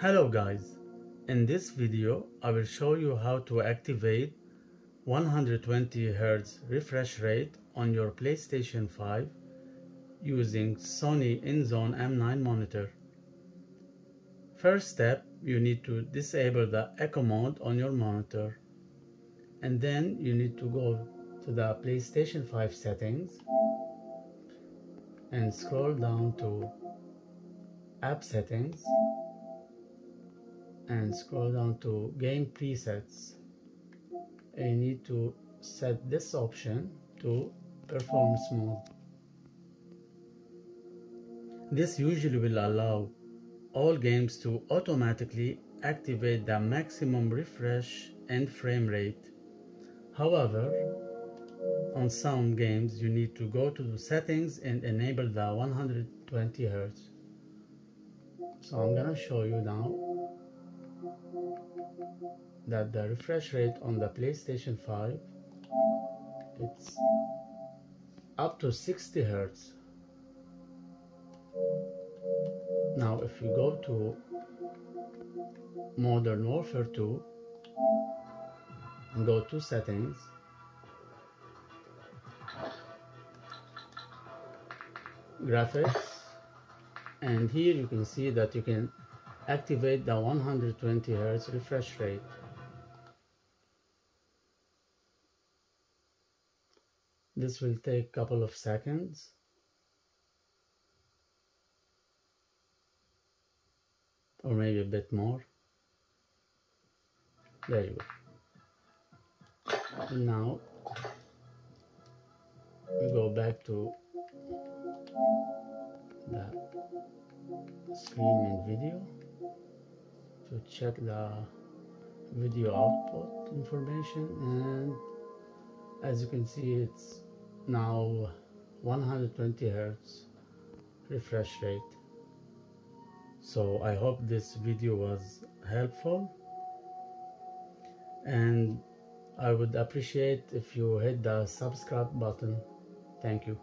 Hello guys, in this video I will show you how to activate 120 Hz refresh rate on your PlayStation 5 using Sony InZone M9 monitor. First step, you need to disable the ECO mode on your monitor and then you need to go to the PlayStation 5 settings and scroll down to app settings and scroll down to game presets. And you need to set this option to performance mode. This usually will allow all games to automatically activate the maximum refresh and frame rate. However on some games you need to go to the settings and enable the 120 Hz so I'm gonna show you now that the refresh rate on the PlayStation 5 it's up to 60 Hertz. Now if you go to Modern Warfare 2 and go to settings graphics and here you can see that you can activate the 120 Hz refresh rate. This will take a couple of seconds. Or maybe a bit more. There you go. Now we go back to the screen and video to check the video output information and as you can see it's now 120 hertz refresh rate. So I hope this video was helpful and I would appreciate if you hit the subscribe button. Thank you